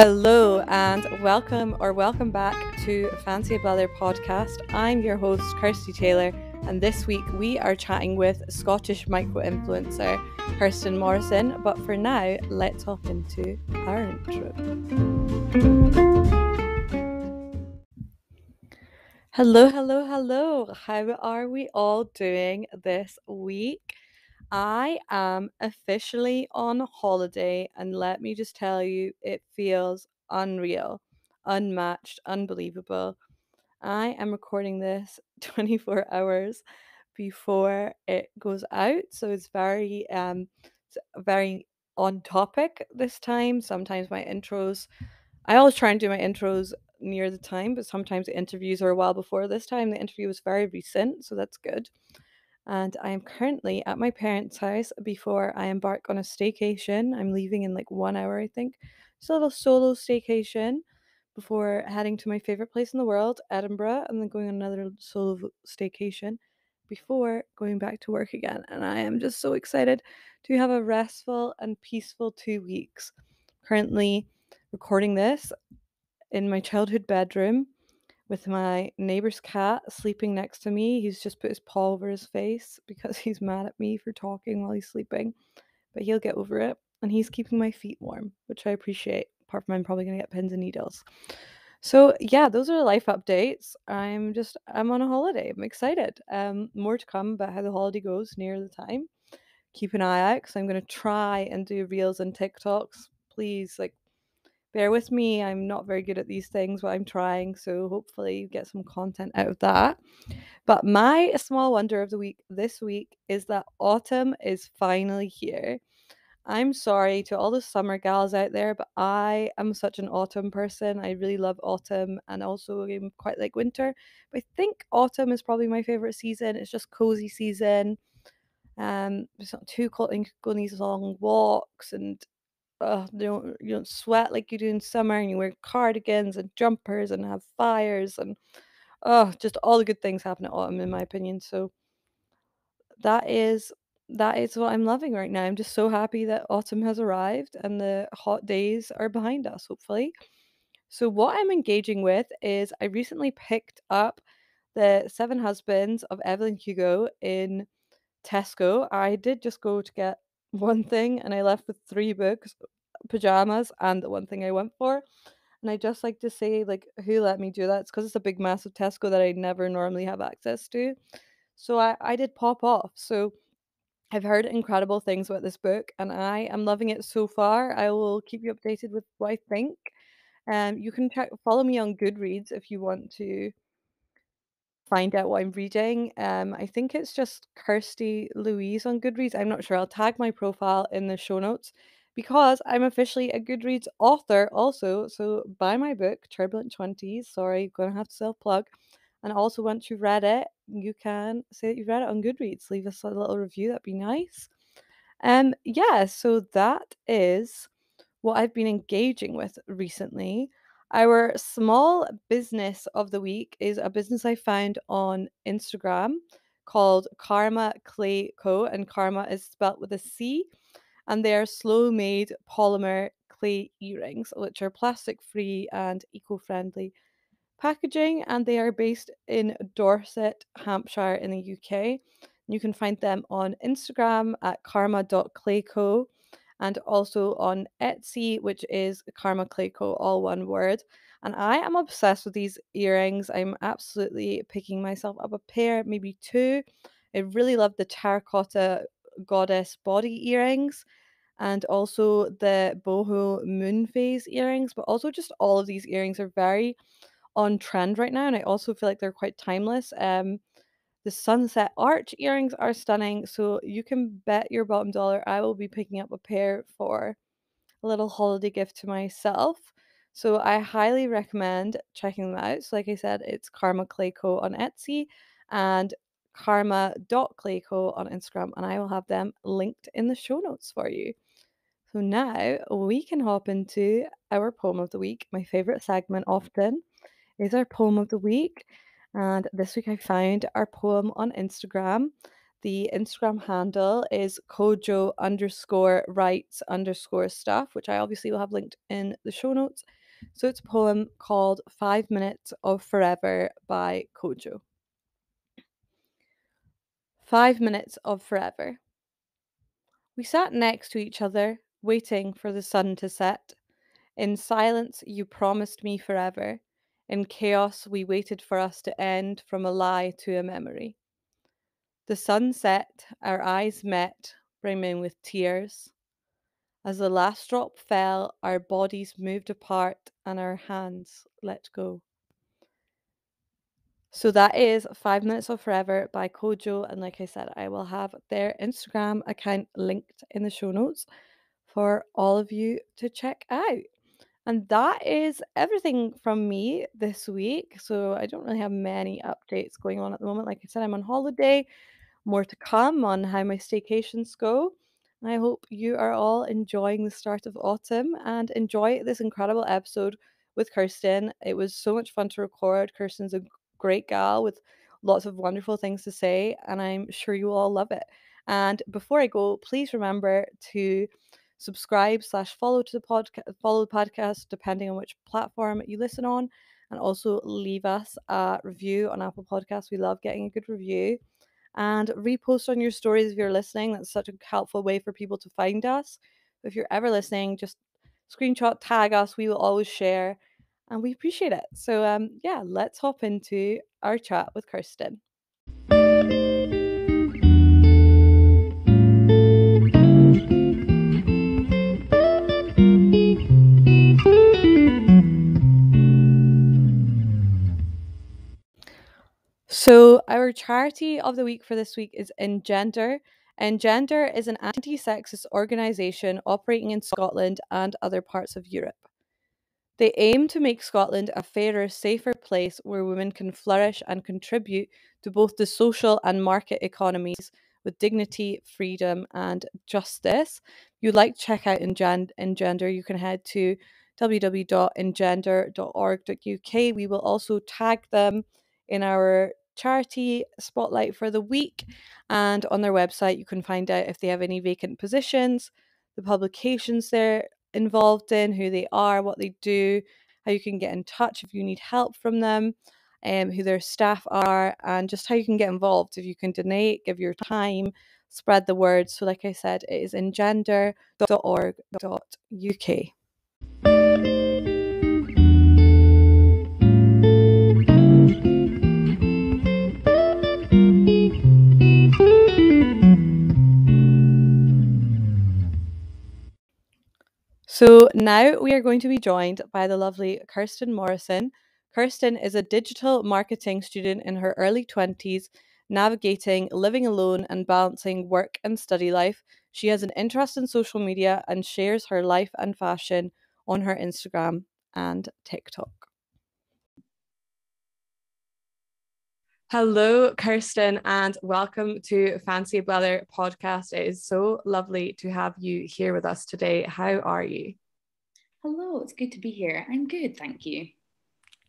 Hello and welcome or welcome back to Fancy a podcast. I'm your host, Kirsty Taylor, and this week we are chatting with Scottish micro influencer Kirsten Morrison. But for now, let's hop into our intro. Hello, hello, hello. How are we all doing this week? I am officially on holiday, and let me just tell you, it feels unreal, unmatched, unbelievable. I am recording this 24 hours before it goes out, so it's very um very on topic this time. Sometimes my intros, I always try and do my intros near the time, but sometimes the interviews are a while before this time. The interview was very recent, so that's good and I am currently at my parents' house before I embark on a staycation. I'm leaving in like one hour, I think. Just a little solo staycation before heading to my favorite place in the world, Edinburgh, and then going on another solo staycation before going back to work again. And I am just so excited to have a restful and peaceful two weeks. Currently recording this in my childhood bedroom with my neighbor's cat sleeping next to me. He's just put his paw over his face because he's mad at me for talking while he's sleeping, but he'll get over it. And he's keeping my feet warm, which I appreciate. Apart from I'm probably gonna get pins and needles. So yeah, those are life updates. I'm just I'm on a holiday. I'm excited. Um, more to come about how the holiday goes near the time. Keep an eye out because I'm gonna try and do reels and TikToks. Please, like bear with me. I'm not very good at these things, but I'm trying. So hopefully, you get some content out of that. But my small wonder of the week this week is that autumn is finally here. I'm sorry to all the summer gals out there, but I am such an autumn person. I really love autumn and also I'm quite like winter. But I think autumn is probably my favorite season. It's just cozy season. Um, it's not too cold you can go on these long walks and uh, you don't you don't sweat like you do in summer, and you wear cardigans and jumpers and have fires and oh, just all the good things happen at autumn, in my opinion. So that is that is what I'm loving right now. I'm just so happy that autumn has arrived and the hot days are behind us, hopefully. So what I'm engaging with is I recently picked up the Seven Husbands of Evelyn Hugo in Tesco. I did just go to get one thing and I left with three books, pajamas, and the one thing I went for. And I just like to say, like, who let me do that? It's because it's a big, massive Tesco that I never normally have access to. So I, I did pop off. So I've heard incredible things about this book and I am loving it so far. I will keep you updated with what I think. Um, you can check follow me on Goodreads if you want to find out what I'm reading. Um, I think it's just Kirsty Louise on Goodreads. I'm not sure. I'll tag my profile in the show notes because I'm officially a Goodreads author also. So buy my book, Turbulent Twenties. Sorry, gonna have to self plug. And also, once you've read it, you can say that you've read it on Goodreads. Leave us a little review. That'd be nice. Um, yeah. So that is what I've been engaging with recently. Our small business of the week is a business I found on Instagram called Carma Clay Co. And Carma is spelt with a C. And they are slow made polymer clay earrings, which are plastic free and eco friendly packaging. And they are based in Dorset, Hampshire, in the UK. You can find them on Instagram at carma.clayco and also on Etsy, which is Carma Clayco, all one word. And I am obsessed with these earrings. I'm absolutely picking myself up a pair, maybe two. I really love the terracotta goddess body earrings and also the boho moon phase earrings, but also just all of these earrings are very on trend right now. And I also feel like they're quite timeless. Um, the sunset arch earrings are stunning, so you can bet your bottom dollar I will be picking up a pair for a little holiday gift to myself. So I highly recommend checking them out. So like I said, it's Carma Clayco on Etsy and carma.clayco on Instagram, and I will have them linked in the show notes for you. So now we can hop into our poem of the week. My favorite segment often is our poem of the week. And this week I found our poem on Instagram. The Instagram handle is kojo underscore writes underscore stuff, which I obviously will have linked in the show notes. So it's a poem called Five Minutes of Forever by Kojo. Five Minutes of Forever. We sat next to each other, waiting for the sun to set. In silence, you promised me forever. In chaos, we waited for us to end from a lie to a memory. The sun set, our eyes met, brimming with tears. As the last drop fell, our bodies moved apart and our hands let go. So that is Five Minutes of Forever by Kojo. And like I said, I will have their Instagram account linked in the show notes for all of you to check out. And that is everything from me this week. So I don't really have many updates going on at the moment. Like I said, I'm on holiday. More to come on how my staycations go. I hope you are all enjoying the start of autumn and enjoy this incredible episode with Kirsten. It was so much fun to record. Kirsten's a great gal with lots of wonderful things to say, and I'm sure you will all love it. And before I go, please remember to subscribe slash follow to the podcast follow the podcast depending on which platform you listen on and also leave us a review on apple podcasts. We love getting a good review. And repost on your stories if you're listening. That's such a helpful way for people to find us. If you're ever listening just screenshot tag us. We will always share and we appreciate it. So um yeah let's hop into our chat with kirsten So, our charity of the week for this week is Engender. Engender is an anti sexist organisation operating in Scotland and other parts of Europe. They aim to make Scotland a fairer, safer place where women can flourish and contribute to both the social and market economies with dignity, freedom, and justice. If you'd like to check out Engender, you can head to www.engender.org.uk. We will also tag them in our charity spotlight for the week. And on their website, you can find out if they have any vacant positions, the publications they're involved in, who they are, what they do, how you can get in touch if you need help from them, um, who their staff are, and just how you can get involved. If you can donate, give your time, spread the word. So, like I said, it is engender.org.uk. So now we are going to be joined by the lovely Kirsten Morrison. Kirsten is a digital marketing student in her early 20s, navigating living alone and balancing work and study life. She has an interest in social media and shares her life and fashion on her Instagram and TikTok. Hello, Kirsten, and welcome to Fancy Weather podcast. It is so lovely to have you here with us today. How are you? Hello, it's good to be here. I'm good, thank you.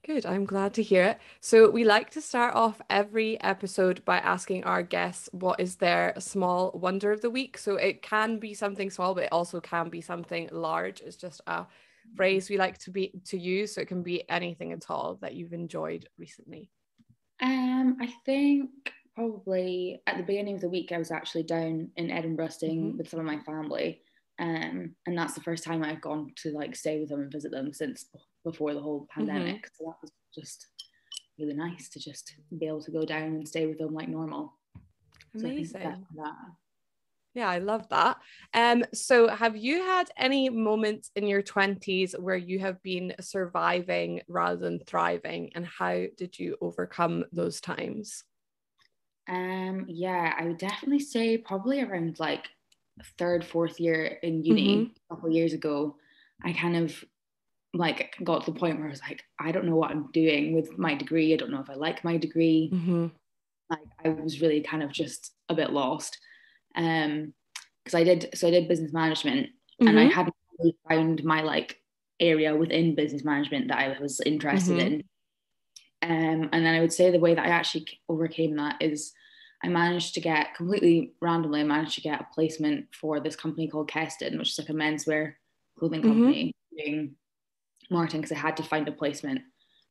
Good, I'm glad to hear it. So, we like to start off every episode by asking our guests what is their small wonder of the week. So, it can be something small, but it also can be something large. It's just a phrase we like to be to use, so it can be anything at all that you've enjoyed recently. Um, I think probably at the beginning of the week I was actually down in Edinburgh staying mm-hmm. with some of my family. Um, and that's the first time I've gone to like stay with them and visit them since before the whole mm-hmm. pandemic. Mm-hmm. So that was just really nice to just be able to go down and stay with them like normal. Amazing. So that, yeah, I love that. Um, so have you had any moments in your 20s where you have been surviving rather than thriving and how did you overcome those times? Um, yeah, I would definitely say probably around like third, fourth year in uni mm-hmm. a couple years ago, I kind of like got to the point where I was like, I don't know what I'm doing with my degree. I don't know if I like my degree. Mm-hmm. Like I was really kind of just a bit lost um because I did so I did business management mm-hmm. and I mm-hmm. hadn't really found my like area within business management that I was interested mm-hmm. in um and then I would say the way that I actually overcame that is I managed to get completely randomly, I managed to get a placement for this company called Keston, which is like a menswear clothing mm-hmm. company mm-hmm. doing marketing because I had to find a placement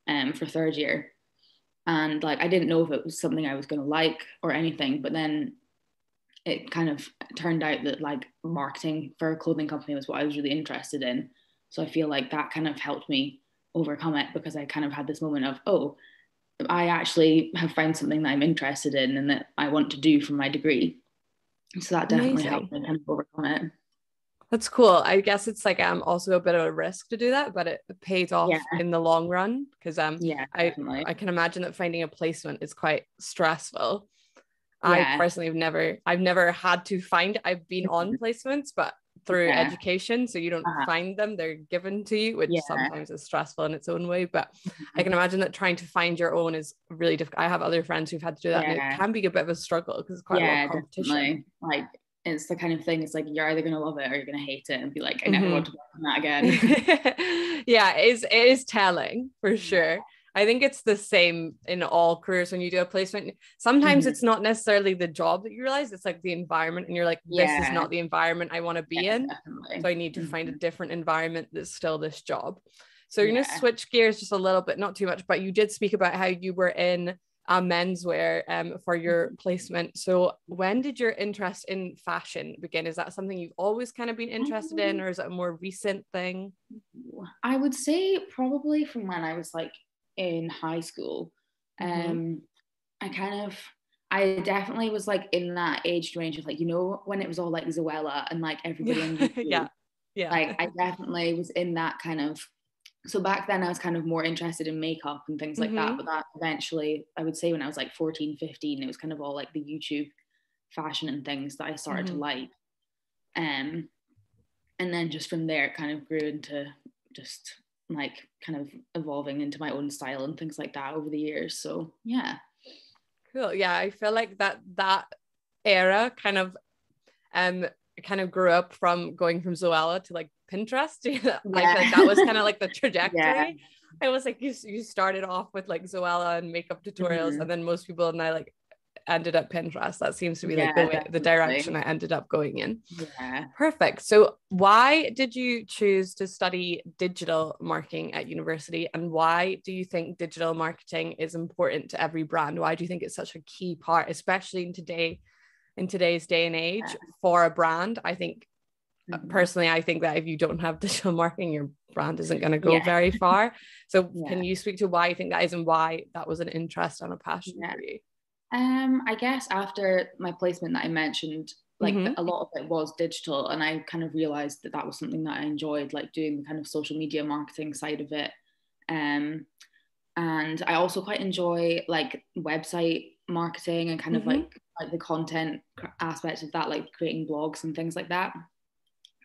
um, for third year. And like I didn't know if it was something I was going to like or anything, but then it kind of turned out that like marketing for a clothing company was what I was really interested in. So I feel like that kind of helped me overcome it because I kind of had this moment of, oh, I actually have found something that I'm interested in and that I want to do for my degree. So that definitely Amazing. helped me kind of overcome it. That's cool. I guess it's like um also a bit of a risk to do that, but it pays off yeah. in the long run because um yeah I I can imagine that finding a placement is quite stressful. Yeah. I personally have never I've never had to find I've been on placements, but through yeah. education. So you don't uh-huh. find them, they're given to you, which yeah. sometimes is stressful in its own way. But mm-hmm. I can imagine that trying to find your own is really difficult. I have other friends who've had to do that, and it can be a bit of a struggle because it's quite a lot of competition. Definitely. Like it's the kind of thing it's like you're either gonna love it or you're gonna hate it and be like, I never mm-hmm. want to work on that again. yeah, it is it is telling for sure. I think it's the same in all careers when you do a placement. Sometimes mm-hmm. it's not necessarily the job that you realize, it's like the environment, and you're like, this yeah. is not the environment I want to be yeah, in. Definitely. So I need to mm-hmm. find a mm-hmm. different environment that's still this job. So you're yeah. gonna switch gears just a little bit, not too much, but you did speak about how you were in a menswear um, for your mm-hmm. placement. So when did your interest in fashion begin? Is that something you've always kind of been interested in, um, or is it a more recent thing? I would say probably from when I was like in high school. Mm-hmm. Um, I kind of, I definitely was like in that age range of like, you know, when it was all like Zoella and like everybody on YouTube. yeah. Yeah. Like I definitely was in that kind of so back then I was kind of more interested in makeup and things like mm-hmm. that. But that eventually, I would say when I was like 14, 15, it was kind of all like the YouTube fashion and things that I started mm-hmm. to like. Um, and then just from there, it kind of grew into just like kind of evolving into my own style and things like that over the years. So yeah. Cool. Yeah, I feel like that that era kind of um kind of grew up from going from Zoella to like Pinterest. yeah. like that was kind of like the trajectory. Yeah. I was like you, you started off with like Zoella and makeup tutorials, mm-hmm. and then most people and I like ended up Pinterest. That seems to be yeah, like the way, the direction I ended up going in. Yeah. Perfect. So why did you choose to study digital marketing at university and why do you think digital marketing is important to every brand? Why do you think it's such a key part, especially in today in today's day and age yeah. for a brand? I think mm-hmm. personally I think that if you don't have digital marketing your brand isn't going to go yeah. very far. So can you speak to why you think that is and why that was an interest and a passion for you? Um, I guess after my placement that I mentioned, like mm-hmm. a lot of it was digital, and I kind of realized that that was something that I enjoyed, like doing the kind of social media marketing side of it. Um, and I also quite enjoy like website marketing and kind mm-hmm. of like like the content aspect of that, like creating blogs and things like that.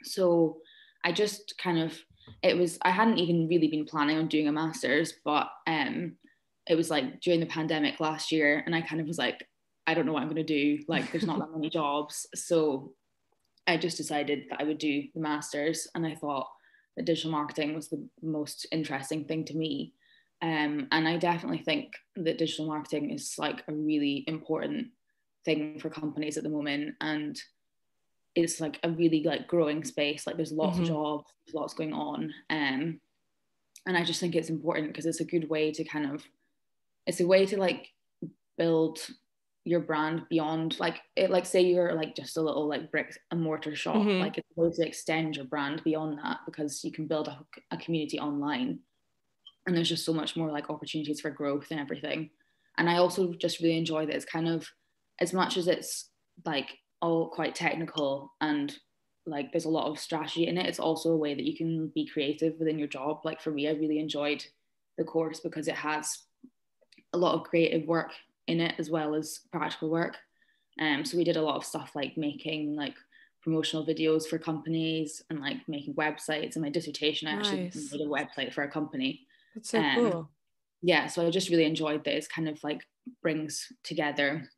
So I just kind of it was I hadn't even really been planning on doing a master's, but um it was like during the pandemic last year and i kind of was like i don't know what i'm going to do. Like there's not that many jobs. So i just decided that i would do the masters and i thought that digital marketing was the most interesting thing to me. Um, and i definitely think that digital marketing is like a really important thing for companies at the moment and it's like a really like growing space. Like there's lots mm-hmm. of jobs lots going on. Um, and i just think it's important because it's a good way to kind of it's a way to like build your brand beyond like it like say you're like just a little like brick and mortar shop mm-hmm. like it's a way to extend your brand beyond that because you can build a, a community online. And there's just so much more like opportunities for growth and everything. And i also just really enjoy that it's kind of as much as it's like all quite technical and like there's a lot of strategy in it it's also a way that you can be creative within your job. Like for me i really enjoyed the course because it has a lot of creative work in it as well as practical work. Um, so we did a lot of stuff like making like promotional videos for companies and like making websites. And my dissertation, I actually made a website for a company. That's so um, cool. Yeah, so I just really enjoyed this kind of like brings together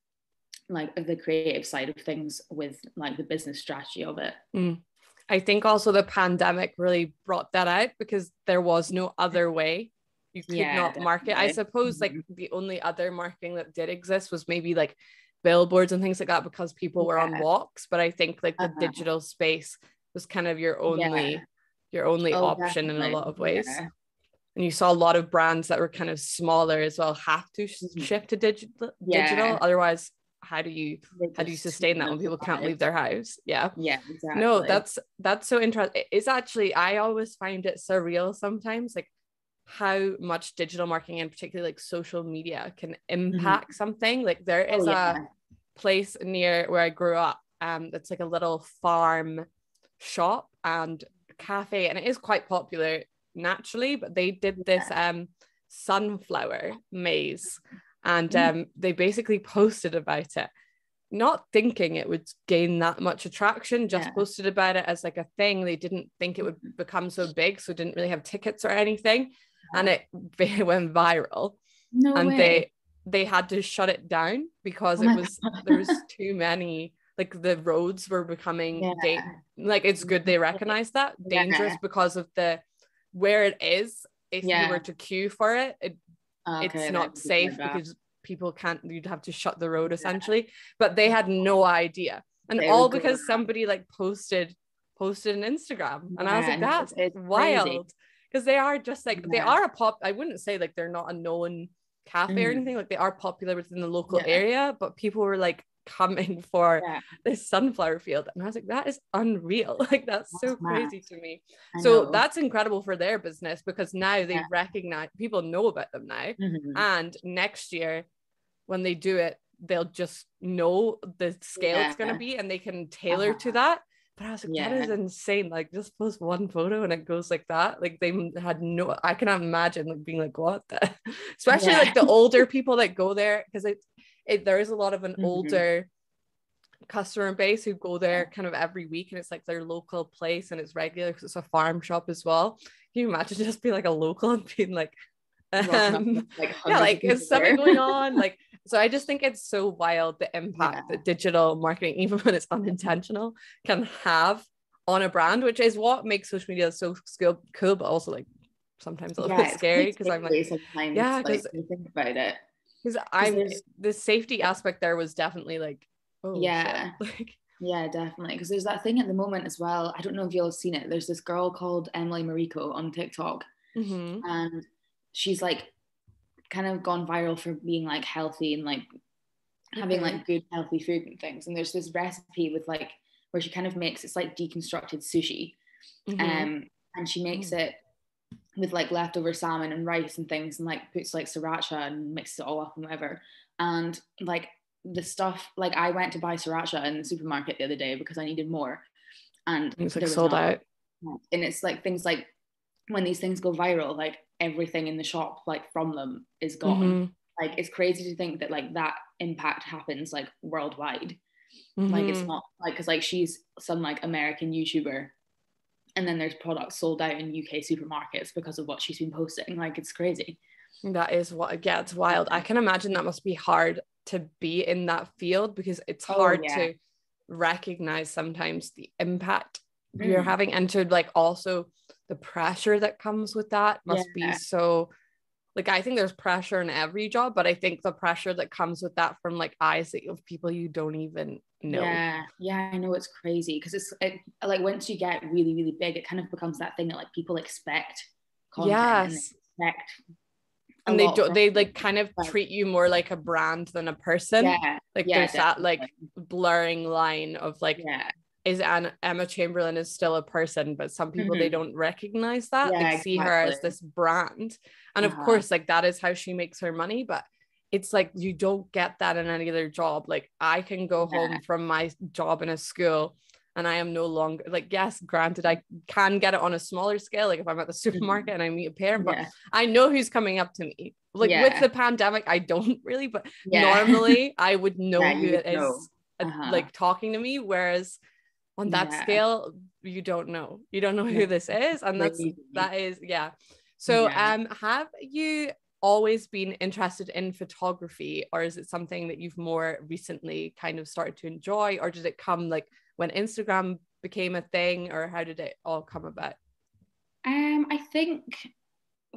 like the creative side of things with like the business strategy of it. Mm. I think also the pandemic really brought that out because there was no other way you could yeah, not market. I suppose like mm-hmm. the only other marketing that did exist was maybe like billboards and things like that because people were on walks but i think like the uh-huh. digital space was kind of your only yeah. your only oh, option definitely. in a lot of ways yeah. and you saw a lot of brands that were kind of smaller as well have to mm-hmm. shift to digital digital otherwise how do you how do you sustain that when people can't leave their house yeah yeah exactly. no that's that's so interesting it's actually i always find it surreal sometimes like how much digital marketing and particularly like social media can mm-hmm. impact mm-hmm. something like there is oh, yeah. a place near where i grew up um that's like a little farm shop and cafe and it is quite popular naturally but they did this yeah. um sunflower maze and mm. um, they basically posted about it not thinking it would gain that much attraction just yeah. posted about it as like a thing they didn't think it would mm-hmm. become so big so didn't really have tickets or anything. And it, went viral. No and way. they they had to shut it down because oh it was there was too many like the roads were becoming yeah. da- like it's good they recognize that dangerous because of the where it is if you were to queue for it, it okay, it's not safe because people can't you'd have to shut the road essentially yeah. but they had no idea. And they all because somebody like posted posted an instagram. And yeah, i was like that's it's, it's wild because they are just like yeah. they are a pop i wouldn't say like they're not a known cafe mm. or anything like they are popular within the local area but people were like coming for yeah. this sunflower field. And I was like, that is unreal. Like that's, that's so mad. crazy to me. I so know. that's incredible for their business because now they yeah. recognize people know about them now. Mm-hmm. And next year, when they do it, they'll just know the scale yeah. it's gonna be and they can tailor uh-huh. to that. But I was like, yeah. that is insane. Like, just post one photo and it goes like that. Like, they had no, I cannot imagine like being like, what the, especially yeah. like the older people that go there because it, it, there is a lot of an mm-hmm. older customer base who go there kind of every week and it's like their local place and it's regular because it's a farm shop as well. Can you imagine just be like a local and being like, um, like yeah, like is something going on? Like, so I just think it's so wild the impact yeah. that digital marketing, even when it's unintentional, can have on a brand, which is what makes social media so cool, but also like sometimes a little yeah, bit scary because I'm like, yeah, because like, think about it because I'm the safety aspect there was definitely like oh yeah like yeah definitely because there's that thing at the moment as well I don't know if you all have seen it there's this girl called Emily Mariko on TikTok mm-hmm. and she's like kind of gone viral for being like healthy and like having like good healthy food and things and there's this recipe with like where she kind of makes it's like deconstructed sushi mm-hmm. um and she makes mm. it with like leftover salmon and rice and things and like puts like sriracha and mixes it all up and whatever. And like the stuff, like I went to buy sriracha in the supermarket the other day because I needed more. And it's like sold out. And it's like things like when these things go viral, like everything in the shop, like from them is gone. Mm-hmm. Like it's crazy to think that like that impact happens like worldwide. Mm-hmm. Like it's not like because like she's some like American YouTuber and then there's products sold out in UK supermarkets because of what she's been posting. Like it's crazy. That is what yeah, gets wild. I can imagine that must be hard to be in that field because it's oh, hard yeah. to recognize sometimes the impact mm. you're having entered like also the pressure that comes with that must yeah. be so like I think there's pressure in every job, but I think the pressure that comes with that from like eyes of people you don't even know. Yeah, yeah, I know it's crazy because it's it, like once you get really, really big, it kind of becomes that thing that like people expect. Yes. And expect and they don't. they like kind of treat you more like a brand than a person. Yeah. Like yeah, there's definitely. that like blurring line of like yeah is Anna, Emma Chamberlain is still a person, but some people mm-hmm. they don't recognize that. Yeah, they see exactly. her as this brand. And uh-huh. of course, like that is how she makes her money. But it's like you don't get that in any other job. Like I can go yeah. home from my job in a school and I am no longer like, yes, granted, I can get it on a smaller scale. Like if I'm at the supermarket mm-hmm. and I meet a parent, but yeah. I know who's coming up to me. Like yeah. with the pandemic, I don't really, but normally I would know who it is know. Uh-huh. like talking to me. Whereas on that yeah. scale you don't know you don't know who this is and that's that is yeah so yeah. um have you always been interested in photography or is it something that you've more recently kind of started to enjoy or did it come like when instagram became a thing or how did it all come about um i think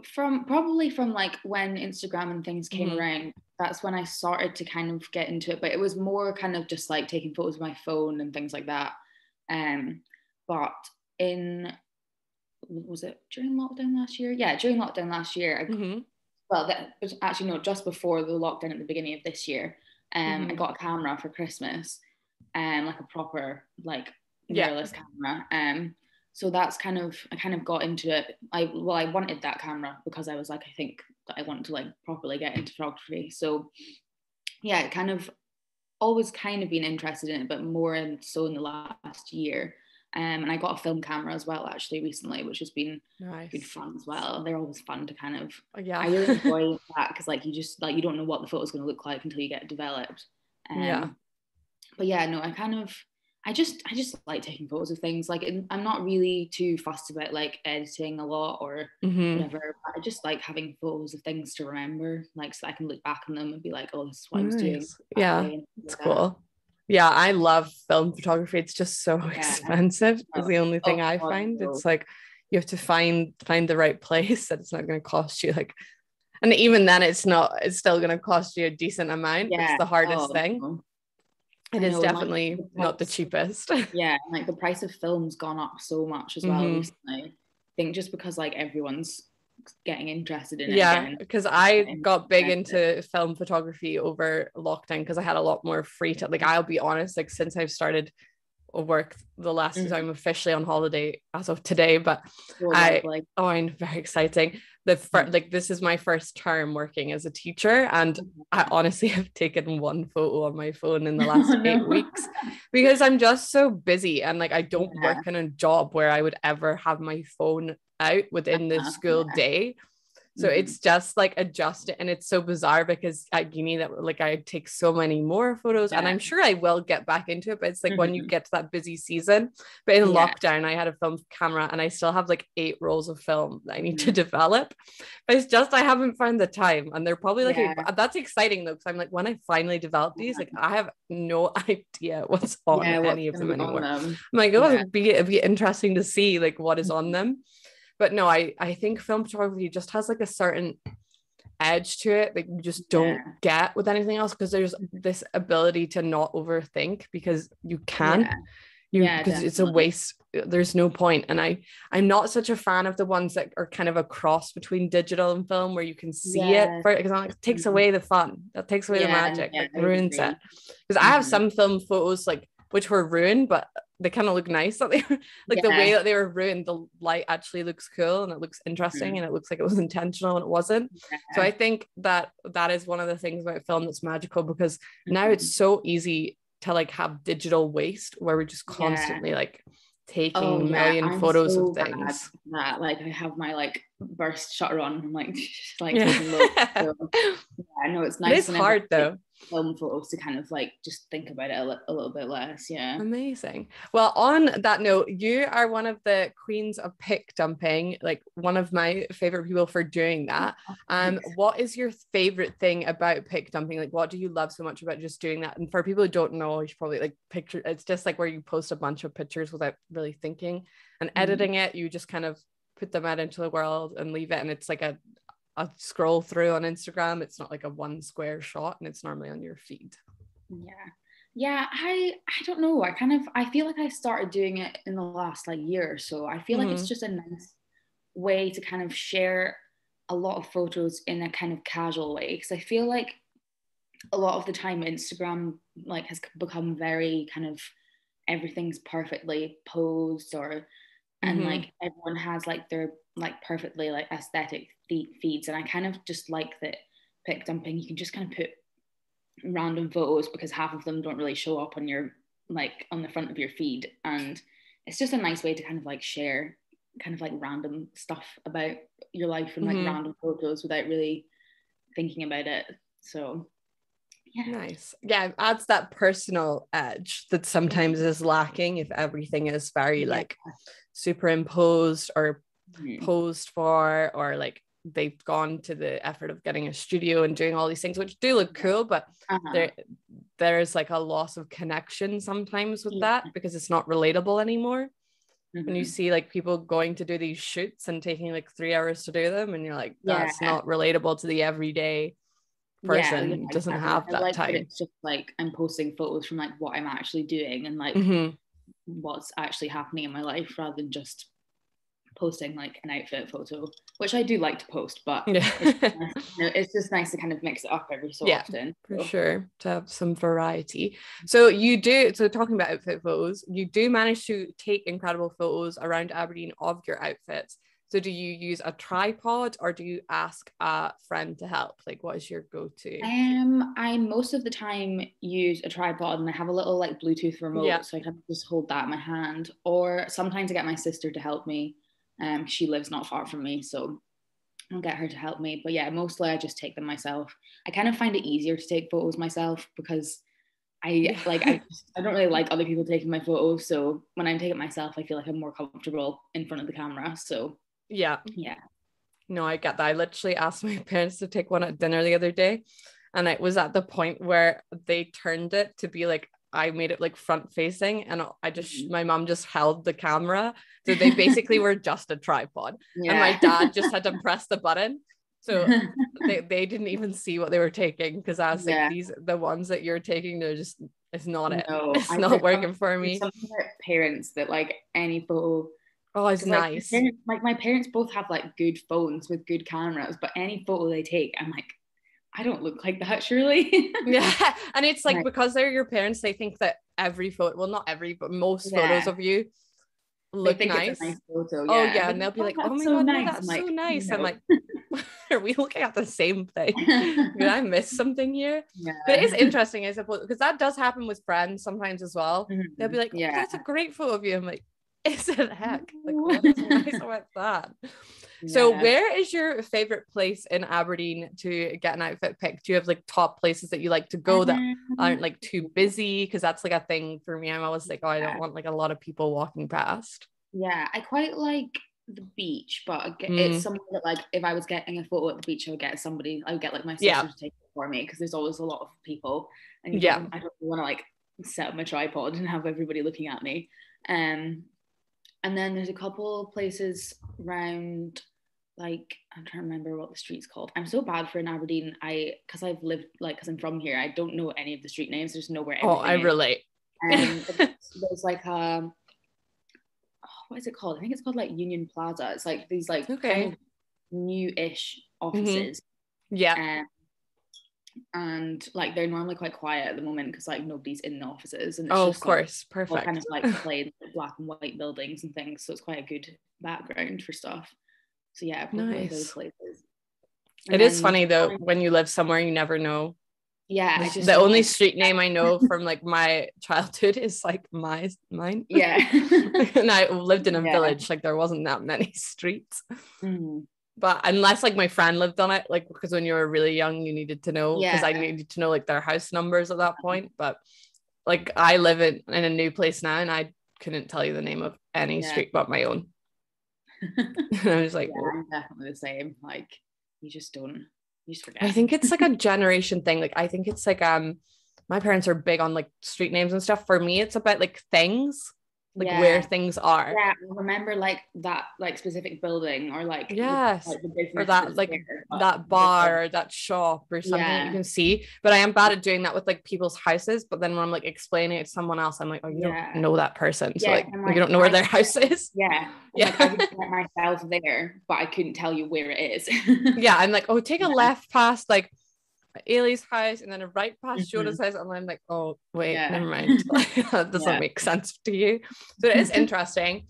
from probably from like when instagram and things came mm-hmm. around that's when I started to kind of get into it. But it was more kind of just like taking photos with my phone and things like that. Um, but in was it during lockdown last year? Yeah, during lockdown last year. I, mm-hmm. Well, that was actually no, just before the lockdown at the beginning of this year. Um, mm-hmm. I got a camera for Christmas, um, like a proper like mirrorless yeah. camera. Um, so that's kind of I kind of got into it. I well, I wanted that camera because I was like, I think that I want to like properly get into photography. So yeah, it kind of always kind of been interested in it, but more and so in the last year. Um, and I got a film camera as well actually recently, which has been nice. fun as well. They're always fun to kind of oh, yeah. I really enjoy that because like you just like you don't know what the photo's going to look like until you get developed. Um, yeah. But yeah, no, I kind of I just I just like taking photos of things. Like I'm not really too fussed about like editing a lot or mm-hmm. whatever. I just like having photos of things to remember, like so I can look back on them and be like, oh, this is what nice. I was doing. Yeah, it's cool. Yeah, I love film photography. It's just so yeah. expensive. Is the only thing oh, I find. It's like you have to find find the right place that it's not going to cost you like and even then it's not it's still going to cost you a decent amount yeah. it's the hardest oh, thing it is definitely like, not the cheapest. yeah, like the price of films gone up so much as well mm-hmm. recently. I think just because like everyone's getting interested in it. Yeah, because I got big into film photography over lockdown because I had a lot more free time. Like I'll be honest, like since I've started work the last mm-hmm. I'm officially on holiday as of today, but oh, I like oh I'm very exciting. The fir- mm-hmm. like this is my first term working as a teacher, and mm-hmm. I honestly have taken one photo on my phone in the last oh, eight no. weeks because I'm just so busy and like I don't yeah. work in a job where I would ever have my phone out within the uh-huh. school yeah. day. So mm-hmm. it's just like adjust it. And it's so bizarre because at Guinea that like I take so many more photos yeah. and I'm sure I will get back into it. But it's like mm-hmm. when you mm-hmm. get to that busy season. But in yeah. lockdown, I had a film camera and I still have like eight rolls of film that I need mm-hmm. to develop. But it's just I haven't found the time. And they're probably like yeah. that's exciting though, because I'm like, when I finally develop these, like I have no idea what's on any of them anymore. Them. I'm like, oh, it'd be it'd be interesting to see like what is on mm-hmm. them but no i i think film photography just has like a certain edge to it that you just don't yeah. get with anything else because there's this ability to not overthink because you can yeah. you because yeah, it's a waste there's no point and i i'm not such a fan of the ones that are kind of a cross between digital and film where you can see it for example it takes mm-hmm. away the fun that takes away the magic like ruins it because mm-hmm. i have mm-hmm. some film photos like which were ruined but they kind of look nice that they were like yeah. the way that they were ruined the light actually looks cool and it looks interesting mm-hmm. and it looks like it was intentional and it wasn't yeah. so i think that that is one of the things about film that's magical because mm-hmm. now it's so easy to like have digital waste where we're just constantly yeah. like taking oh, a million photos so of things that like i have my like burst shutter on i'm like like yeah. so, yeah i know it's nice it's hard though film photos to kind of like just think about it a, a, little bit less yeah. Amazing. Well on that note you are one of the queens of pic dumping like one of my favorite people for doing that. Um what is your favorite thing about pic dumping? Like what do you love so much about just doing that? And for people who don't know you should probably like picture it's just like where you post a bunch of pictures without really thinking and mm-hmm. editing mm-hmm. it. You just kind of put them out into the world and leave it and it's like a, a scroll through on Instagram. It's not like a one square shot and it's normally on your feed. Yeah. Yeah, I I don't know. I kind of I feel like I started doing it in the last like year or so. I feel mm-hmm. like it's mm-hmm. just a nice way to kind of share a lot of photos in a kind of casual way because I feel like a lot of the time Instagram like has become very kind of everything's perfectly posed or and mm-hmm. like everyone has like their like perfectly like aesthetic feeds and I kind of just like that pic dumping you can just kind of put random photos because half of them don't really show up on your like on the front of your feed and it's just a nice way to kind of like share kind of like random stuff about your life and like mm-hmm. random photos without really thinking about it so yeah. Nice. Yeah, it adds that personal edge that sometimes is lacking if everything is very yeah. like superimposed or mm. posed for or like they've gone to the effort of getting a studio and doing all these things which do look cool but uh-huh. there there's like a loss of connection sometimes with yeah. that because it's not relatable anymore mm-hmm. when you mm-hmm. see like people going to do these shoots and taking like three hours to do them and you're like that's yeah. not relatable to the everyday person yeah, doesn't have that like time. That it's just like I'm posting photos from like what I'm actually doing and like mm-hmm. what's actually happening in my life rather than just posting like an outfit photo, which I do like to post, but yeah. it's, you know, it's, just nice to kind of mix it up every so yeah, often. For so. sure, to have some variety. So you do so talking about outfit photos, you do manage to take incredible photos around Aberdeen of your outfits. So do you use a tripod or do you ask a friend to help? Like what is your go-to? Um I most of the time use a tripod and I have a little like Bluetooth remote yeah. so I can just hold that in my hand. Or sometimes I get my sister to help me. Um she lives not far from me. So I'll get her to help me. But yeah, mostly I just take them myself. I kind of find it easier to take photos myself because I like I I don't really like other people taking my photos. So when I'm taking myself, I feel like I'm more comfortable in front of the camera. So yeah. Yeah. No, I get that. I literally asked my parents to take one at dinner the other day. And it was at the point where they turned it to be like, I made it like front facing and I just, mm-hmm. my mom just held the camera. So they basically were just a tripod. Yeah. And my dad just had to press the button. So they, they didn't even see what they were taking because I was yeah. like, these, the ones that you're taking, they're just, it's not it. No, it's I not working for me. Parents that like any photo Oh, it's nice. Like, like my parents both have like good phones with good cameras, but any photo they take, I'm like, I don't look like that, surely. yeah. And it's like right. because they're your parents, they think that every photo, well, not every, but most yeah. photos of you look nice. nice photo, oh, yeah. Oh yeah. And they'll be like, oh my so god, nice. no, that's so nice. No. I'm like, are we looking at the same thing? Did I miss something here? Yeah. But it is interesting, I suppose, because that does happen with friends sometimes as well. Mm-hmm. They'll be like, oh, yeah, that's a great photo of you. I'm like, is it heck? Like, what's nice about that? Yeah. So, where is your favorite place in Aberdeen to get an outfit picked? Do you have like top places that you like to go that aren't like too busy? Because that's like a thing for me. I'm always like, oh, I don't want like a lot of people walking past. Yeah, I quite like the beach, but get, mm. it's something that like if I was getting a photo at the beach, I would get somebody, I would get like my sister yeah. to take it for me because there's always a lot of people, and yeah, I don't want to like set up my tripod and have everybody looking at me. Um, and then there's a couple places around like I'm trying to remember what the street's called. I'm so bad for in Aberdeen. I because I've lived like because I'm from here. I don't know any of the street names. There's nowhere. Oh, I relate. And there's like um, oh, what is it called? I think it's called like Union Plaza. It's like these like okay. kind of new-ish mm-hmm. offices. Mm-hmm. Yeah. Um, and like they're normally quite quiet at the moment because like nobody's in the offices and oh of course like, perfect kind of like plain black and white buildings and things so it's quite a good background for stuff. So yeah nice. those places. And it is funny though when you live somewhere you never know. Yeah the only street name i know from like my childhood is like my mine. Yeah. And i lived in a yeah. village like there wasn't that many streets. Mm but unless like my friend lived on it like because when you were really young you needed to know because yeah. i needed to know like their house numbers at that point but like i live in, in a new place now and i couldn't tell you the name of any yeah. street but my own. And i was like yeah, i'm definitely the same like you just don't you just forget. I think it's like a generation thing like i think it's like um my parents are big on like street names and stuff. For me it's about like things like yeah. where things are. Yeah, remember like that like specific building or like yes, like, or that like there, that bar or that shop or something yeah. you can see. But I am bad at doing that with like people's houses. But then when I'm like explaining it to someone else, I'm like, oh, you yeah. don't know that person, so like, like, you don't know where their house is. Yeah, yeah. Like, I could get myself there, but I couldn't tell you where it is. yeah, I'm like, oh, take a left past like Ailey's house and then a right past mm house. And I'm like, oh, wait, yeah. never mind. that doesn't yeah. make sense to you. So it is interesting.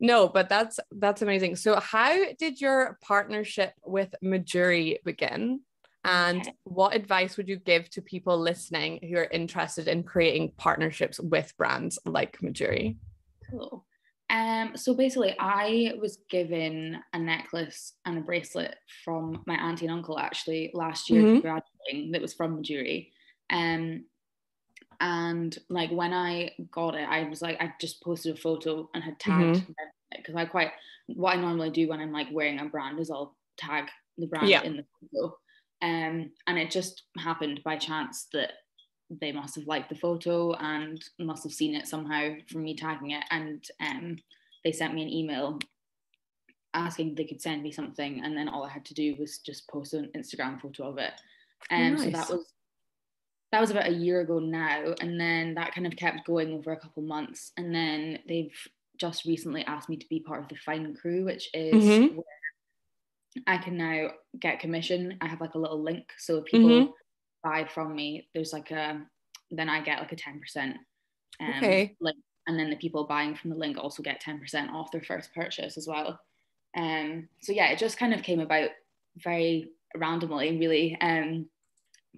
No, but that's that's amazing. So how did your partnership with Mejuri begin? And what advice would you give to people listening who are interested in creating partnerships with brands like Mejuri? Cool. Um, so basically, I was given a necklace and a bracelet from my auntie and uncle actually last year mm-hmm. graduating that was from Mejuri. Um, and like when I got it, I was like, I just posted a photo and had tagged because mm-hmm. I quite what I normally do when I'm like wearing a brand is I'll tag the brand yeah. in the photo. Um, and it just happened by chance that they must have liked the photo and must have seen it somehow from me tagging it and um, they sent me an email asking they could send me something and then all I had to do was just post an Instagram photo of it And um, nice. so that was that was about a year ago now, and then that kind of kept going over a couple months, and then they've just recently asked me to be part of the Fine Crew, which is mm-hmm. where I can now get commission. I have like a little link, so if people mm-hmm. Buy from me, there's like a then I get like a ten percent um, okay. link, and then the people buying from the link also get ten percent off their first purchase as well. Um, so yeah, it just kind of came about very randomly, really. Um,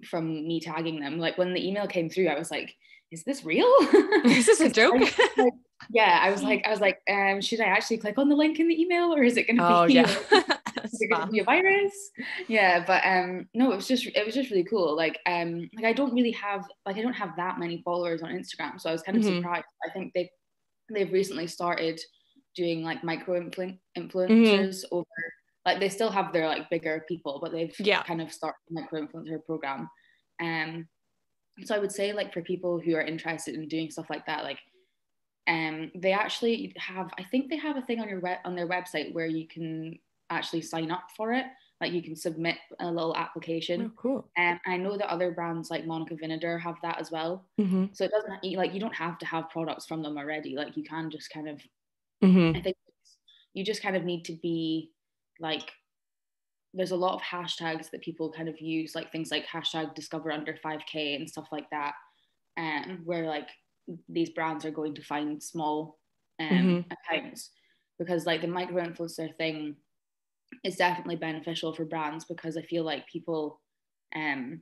from me tagging them. Like when the email came through, I was like, is this real? is this a joke? like, yeah, I was like, I was like, um, should I actually click on the link in the email or is it gonna oh, be yeah. is it gonna be a virus? Yeah, but um no, it was just it was just really cool. Like um like I don't really have like I don't have that many followers on Instagram. So I was kind of mm-hmm. surprised. I think they they've recently started doing like micro influ- influencers mm-hmm. over like they still have their like bigger people, but they've yeah. kind of started micro influencer program. Um, so I would say like for people who are interested in doing stuff like that, like um, they actually have I think they have a thing on your web on their website where you can actually sign up for it. Like you can submit a little application. Oh, cool. And um, I know that other brands like Monica Vinader have that as well. Mm-hmm. So it doesn't like you don't have to have products from them already. Like you can just kind of. Mm-hmm. I think you just kind of need to be like there's a lot of hashtags that people kind of use, like things like hashtag discover under 5K and stuff like that, um, where like these brands are going to find small um, mm-hmm. accounts because like the micro influencer thing is definitely beneficial for brands because I feel like people, um,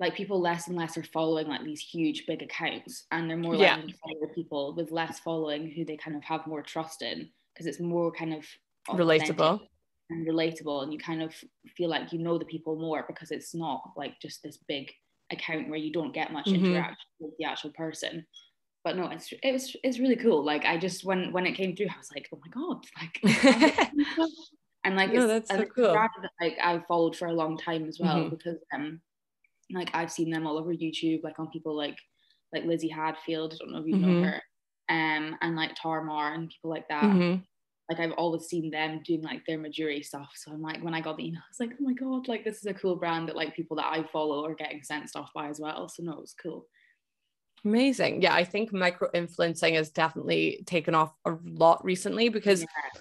like people less and less are following like these huge big accounts and they're more yeah. likely to follow people with less following who they kind of have more trust in because it's more kind of relatable and relatable and you kind of feel like you know the people more because it's not like just this big account where you don't get much mm-hmm. interaction with the actual person but no it's it was it's really cool like i just when when it came through i was like oh my god like and like no, that's so cool. that, like i followed for a long time as well mm-hmm. because um like i've seen them all over youtube like on people like like lizzie hadfield i don't know if you mm-hmm. know her um and like tarmar and people like that mm-hmm like I've always seen them doing like their Mejuri stuff. So I'm like, when I got the email, I was like, oh my God, like this is a cool brand that like people that I follow are getting sent stuff by as well. So no, it was cool. Amazing. Yeah, I think micro influencing has definitely taken off a lot recently because yeah.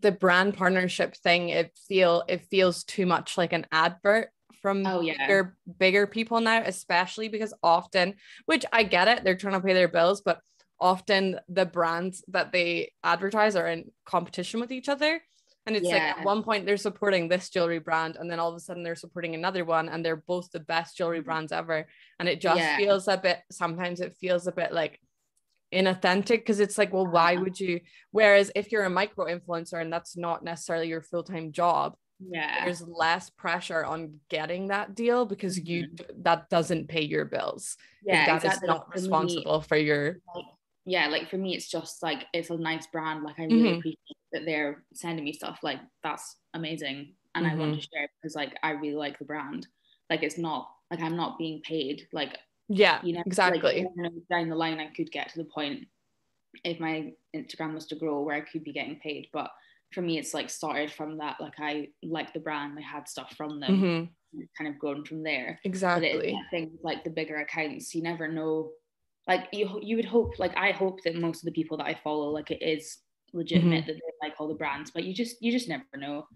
The brand partnership thing, it feel it feels too much like an advert from oh, yeah. bigger, bigger people now, especially because often, which I get it, they're trying to pay their bills, but often the brands that they advertise are in competition with each other. And it's yeah. like at one point they're supporting this jewelry brand, and then all of a sudden they're supporting another one, and they're both the best jewelry mm-hmm. brands ever. And it just yeah. feels a bit, sometimes it feels a bit like inauthentic because it's like, well, why would you? Whereas if you're a micro influencer and that's not necessarily your full time job, yeah there's less pressure on getting that deal because you mm-hmm. that doesn't pay your bills yeah that exactly. is not responsible for your Like, yeah, like for me, it's just like it's a nice brand. Like I really mm-hmm. appreciate that they're sending me stuff. Like that's amazing, and mm-hmm. I want to mm-hmm. share it because like I really like the brand. Like it's not like I'm not being paid. Like yeah, you know, exactly. Like, down the line, I could get to the point if my Instagram was to grow where I could be getting paid. But for me, it's like started from that. Like I like the brand. I had stuff from them. Mm-hmm. Kind of grown from there. Exactly. things like the bigger accounts, you never know like you you would hope like I hope that most of the people that I follow like it is legitimate mm-hmm. that they like all the brands, but you just you just never know.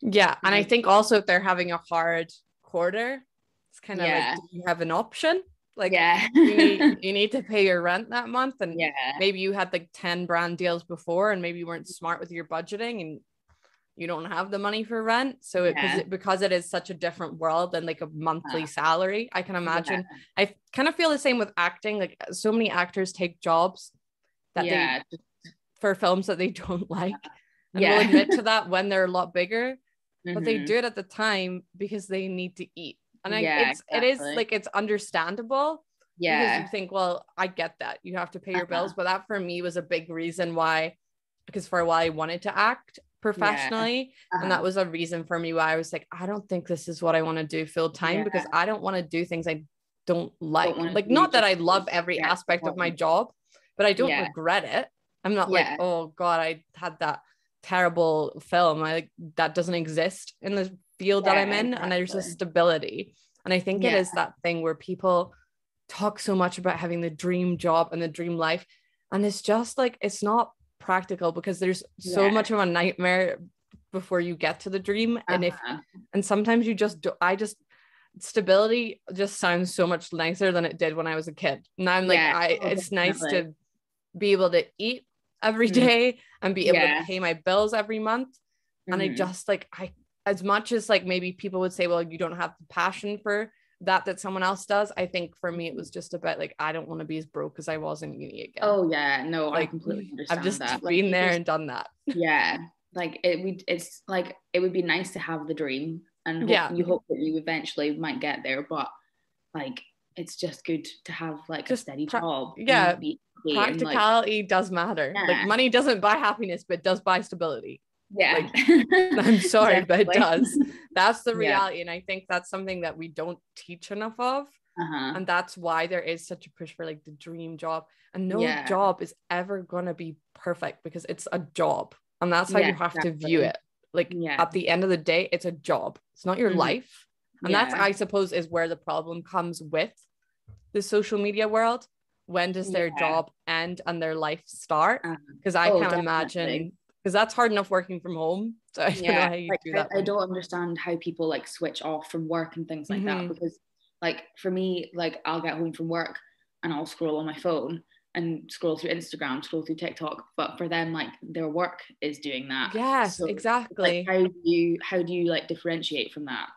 Yeah, and I think also if they're having a hard quarter, it's kind of yeah. like do you have an option? Like yeah, you, need, you need to pay your rent that month, and yeah, maybe you had like ten brand deals before, and maybe you weren't smart with your budgeting, and you don't have the money for rent so it, yeah. because it is such a different world than like a monthly yeah. salary i can imagine yeah. i kind of feel the same with acting like so many actors take jobs that yeah. they for films that they don't like and yeah. will admit to that when they're a lot bigger mm-hmm. but they mm-hmm. do it at the time because they need to eat and I, it's exactly. it is like it's understandable yeah because you think well i get that you have to pay your uh-huh. bills but that for me was a big reason why because for a while i wanted to act professionally. Yeah. Uh-huh. And that was a reason for me why I was like, I don't think this is what I want to do full time yeah. because I don't want to do things I don't like. Don't like, not that I love every yeah. aspect of my job, but I don't regret it. I'm not like, oh God, I had that terrible film. I like that doesn't exist in the field that I'm in and there's a stability. And I think it Yeah. is that thing where people talk so much about having the dream job and the dream life. And it's just like, it's not practical because there's so Yeah. much of a nightmare before you get to the dream. And if, Uh-huh. and sometimes you just do, I just, stability just sounds so much nicer than it did when I was a kid. And I'm like, Yeah, I, oh, it's nice to be able to eat every day Mhm. and be able Yeah. to pay my bills every month and i Mhm. just like i as much as like maybe people would say well you don't have the passion for that that someone else does i think for me it was just about like i don't want to be as broke as i was in uni again. Oh yeah, no, I completely understand i've just that. Been you there and done that. Yeah, like it we it's like it would be nice to have the dream and hope, Yeah. you hope that you eventually might get there, but like it's just good to have like Just a steady pra- job. yeah, and, like, practicality does matter. Like money doesn't buy happiness but it does buy stability yeah. i'm sorry but it does that's the Yeah. reality and i think that's something that we don't teach enough of Uh-huh. and that's why there is such a push for like the dream job and no Yeah. job is ever going to be perfect because it's a job and that's how Yeah, you have to view it like Yeah. at the end of the day it's a job it's not your Mhm. life and that's i suppose is where the problem comes with the social media world when does their Yeah. job end and their life start Uh, because i Oh, can't definitely. imagine because that's hard enough working from home so i don't know yeah how you like, do I, that I don't understand how people like switch off from work and things like Mhm. that because like for me like i'll get home from work and i'll scroll on my phone and scroll through instagram scroll through tiktok but for them like their work is doing that. Yes So, exactly. like how do you how do you like differentiate from that?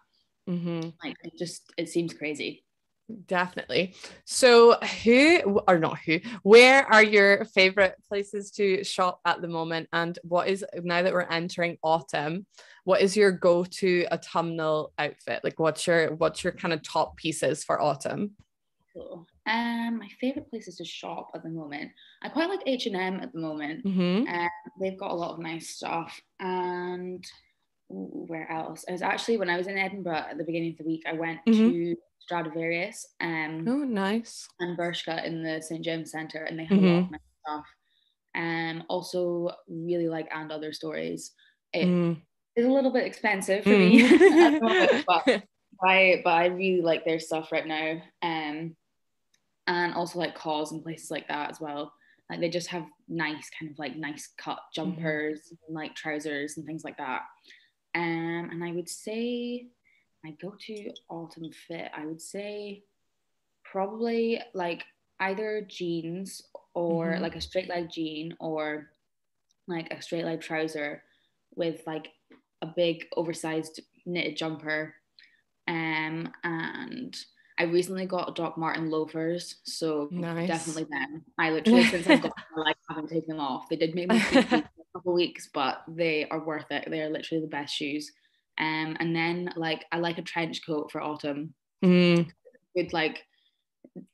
Hmm like it just it seems crazy Definitely. So, who or not who, where are your favorite places to shop at the moment? And what is now that we're entering autumn, what is your go-to autumnal outfit? Like, what's your what's your kind of top pieces for autumn? cool um my favorite places to shop at the moment i quite like h&m at the moment Mm-hmm. Um, they've got a lot of nice stuff. And where else? It was actually when I was in Edinburgh at the beginning of the week, I went Mhm. to Stradivarius um, Oh, nice. and Bershka in the St James Centre, and they had a lot Mm-hmm. of nice stuff. Um, also really like and other stories. It is Mm. a little bit expensive for me, moment, Mm. but I but I really like their stuff right now. Um, and also like COS and places like that as well. Like they just have nice kind of like nice cut jumpers and like trousers and things like that. Um, and I would say my go-to autumn fit, I would say probably like either jeans or Mhm. like a straight leg jean or like a straight leg trouser with like a big oversized knitted jumper. Um, and I recently got Doc Martin loafers, so Nice. definitely them. I literally since I've got them, I like haven't taken them off. They did make me sleepy for a couple weeks, but they are worth it. They are literally the best shoes. Um, and then like I like a trench coat for autumn Mm, with like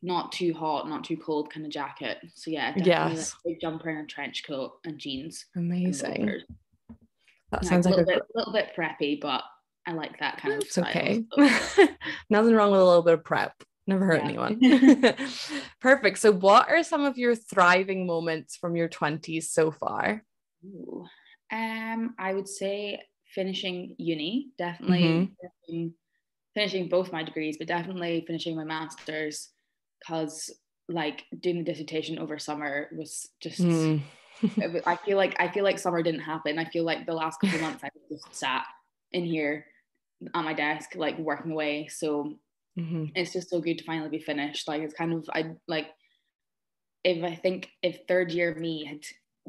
not too hot, not too cold kind of jacket. So yeah, definitely Yes. like a jumper and a trench coat and jeans. amazing. loafers. That sounds a like a little bit, little bit preppy, but I like that kind of It's style. okay. so- Nothing wrong with a little bit of prep. Never hurt Yeah. anyone. Perfect. So, what are some of your thriving moments from your 20s so far? Ooh. Um, I would say finishing uni, definitely Mhm. finishing, finishing both my degrees, but definitely finishing my masters because like doing the dissertation over summer was just Mm. I feel like I feel like summer didn't happen. I feel like the last couple months I just sat in here at my desk, like working away. So Mhm. it's just so good to finally be finished. Like it's kind of I like if I think if third year me had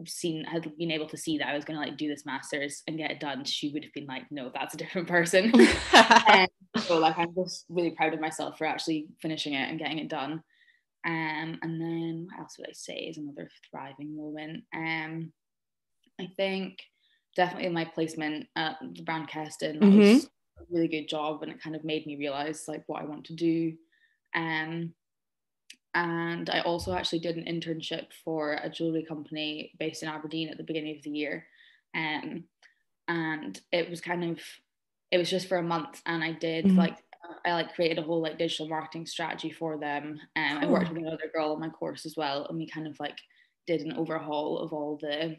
seen had been able to see that I was gonna like do this masters and get it done, she would have been like, no, that's a different person. and so like I'm just really proud of myself for actually finishing it and getting it done. Um, and then what else would I say is another thriving moment? Um, I think definitely my placement at the brand Keston that was a really good job and it kind of made me realize like what I want to do. Um, and I also actually did an internship for a jewelry company based in Aberdeen at the beginning of the year. Um, and it was kind of, it was just for a month and I did Mhm. like, I like created a whole like digital marketing strategy for them. And I worked with another girl on my course as well. And we kind of like did an overhaul of all the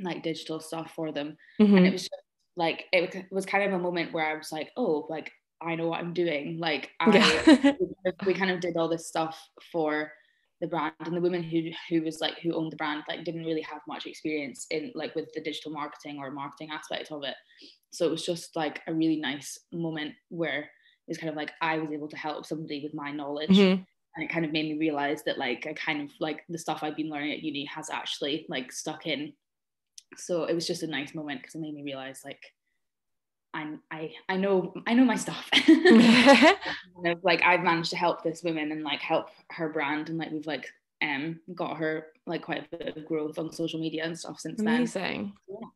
like digital stuff for them and it was just like it was kind of a moment where I was like, oh, like I know what I'm doing. Like I, yeah. we kind of did all this stuff for the brand and the woman who who was like who owned the brand like didn't really have much experience in like with the digital marketing or marketing aspect of it so it was just like a really nice moment where it was kind of like I was able to help somebody with my knowledge mm-hmm. and it kind of made me realize that like I kind of like the stuff I've been learning at uni has actually like stuck in so it was just a nice moment because it made me realize like I'm I I know I know my stuff. like I've managed to help this woman and like help her brand and like we've like um got her like quite a bit of growth on social media and stuff since Amazing. then. Amazing. Yeah.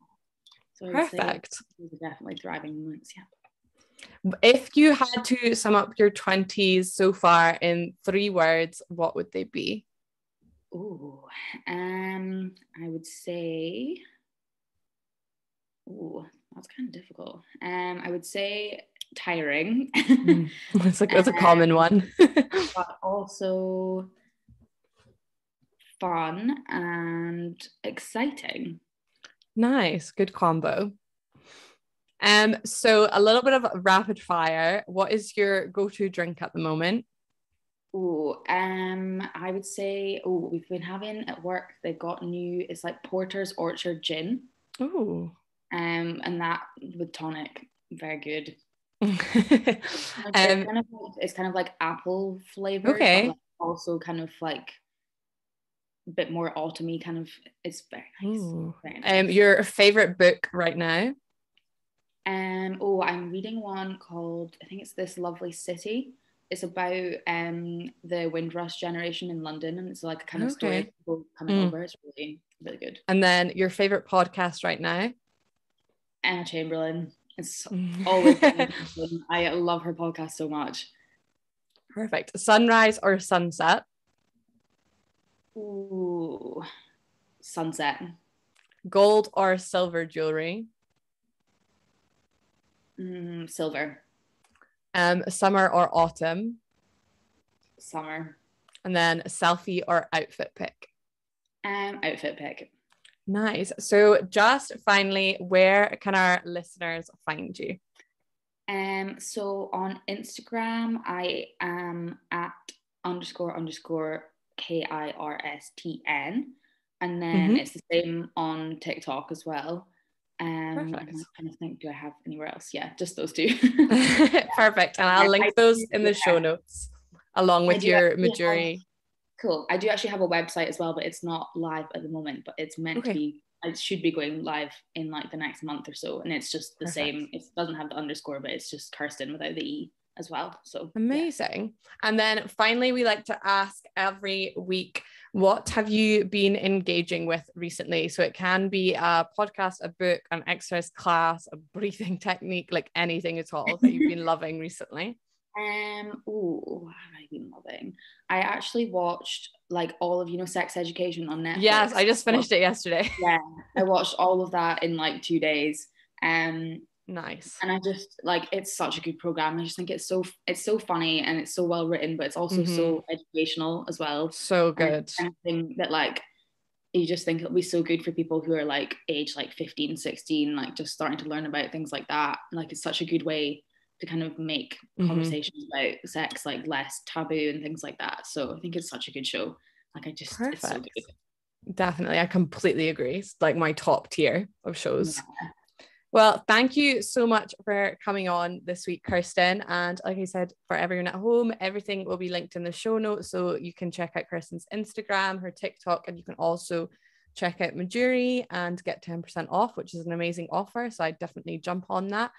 So Perfect. These are definitely thriving moments. Yeah. If you had to sum up your 20s so far in three words, what would they be? Oh, um, I would say, oh, that's kind of difficult. Um, I would say tiring. mm. It's like that's a common one. but also fun and exciting. Nice, good combo. Um, so a little bit of rapid fire. What is your go-to drink at the moment? Oh, um, I would say, oh, we've been having at work, they've got new, it's like Porter's Orchard Gin. Oh um, and that with tonic, very good. um, it's, kind of, it's kind of like apple flavor. Okay. Like also kind of like a bit more autumny kind of it's very nice. Very nice. Um your favorite book right now? Um oh I'm reading one called I think it's This Lovely City. It's about um the Windrush generation in London and it's like a kind of okay. story coming mm. over. It's really really good. And then your favorite podcast right now? Emma Chamberlain. It's always I love her podcast so much. Perfect. Sunrise or sunset? Ooh, sunset. Gold or silver jewelry? Mm, silver. Um, summer or autumn? Summer. And then a selfie or outfit pic? Um, outfit pic. Nice. So, just finally, where can our listeners find you? Um, so on Instagram, I am at underscore underscore K I R S T N, and then mm-hmm. it's the same on TikTok as well. Um, Perfect. I'm trying to think, do I have anywhere else? Yeah, just those two. Perfect, and I'll link those in the show notes along with your Mejuri Cool. I do actually have a website as well, but it's not live at the moment. But it's meant okay. to be. It should be going live in like the next month or so, and it's just the Perfect. same. It doesn't have the underscore, but it's just Kirsten without the e as well. So amazing. Yeah. And then finally, we like to ask every week, what have you been engaging with recently? So it can be a podcast, a book, an exercise class, a breathing technique, like anything at all that you've been loving recently. Um, oh, what have I been loving? I actually watched like all of you know Sex Education on Netflix. Yes, I just finished it yesterday. yeah, I watched all of that in like two days. Um, nice. And I just like it's such a good program. I just think it's so it's so funny and it's so well written, but it's also mm-hmm. so educational as well. So good. That like you just think it'll be so good for people who are like age like 15 16 like just starting to learn about things like that like it's such a good way to kind of make mm-hmm. conversations about sex like less taboo and things like that. So I think it's such a good show. Like I just Perfect. So Definitely. I completely agree. It's like my top tier of shows. Yeah. Well, thank you so much for coming on this week, Kirsten. And like I said, for everyone at home, everything will be linked in the show notes. So you can check out Kirsten's Instagram, her TikTok, and you can also check out Mejuri and get 10% off, which is an amazing offer. So I definitely jump on that.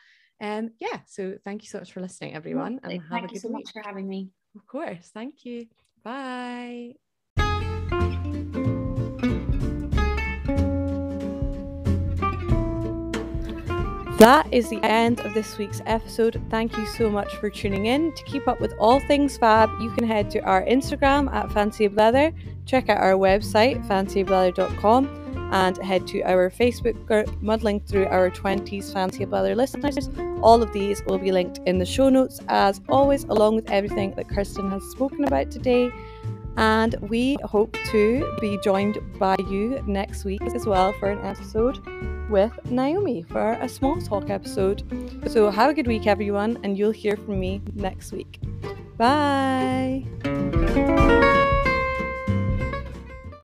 Um, yeah, so thank you so much for listening, everyone. And have thank you so week. much for having me. Of course. Thank you. Bye. That is the end of this week's episode. Thank you so much for tuning in. To keep up with all things fab, you can head to our Instagram at Fancy Leather, check out our website, fancyleather.com and head to our Facebook group, muddling through our 20s fancy leather listeners. All of these will be linked in the show notes, as always, along with everything that Kirsten has spoken about today. And we hope to be joined by you next week as well for an episode with Naomi for a small talk episode. So, have a good week, everyone, and you'll hear from me next week. Bye.